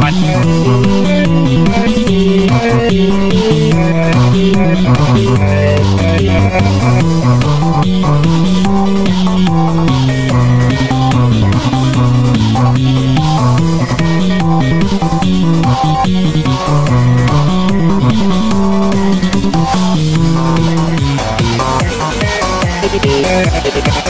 Bye.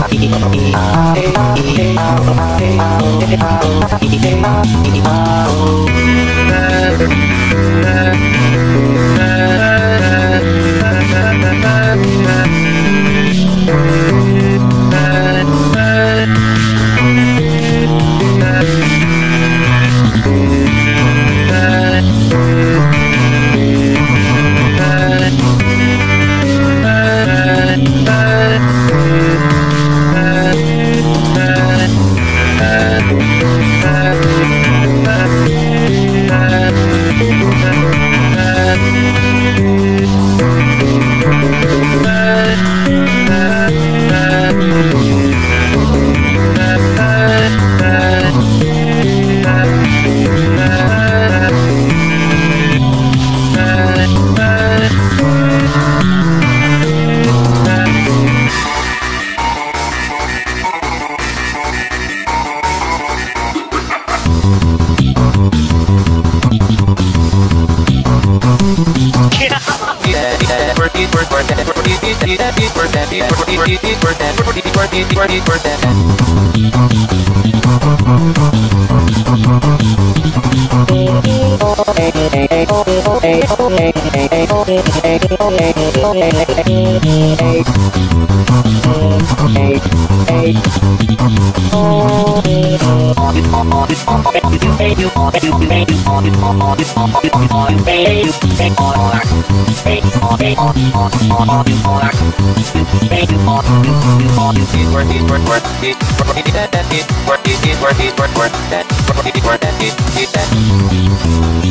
Thank you. percent, eight percent, eight percent, eight percent, eight percent, eight percent. Work it, work it, work, work that, work it, work that, it, it that.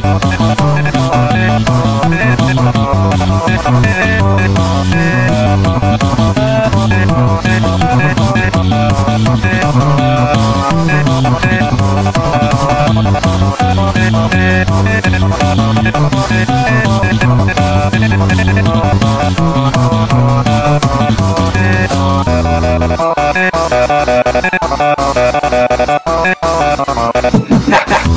Hey, Ha ha!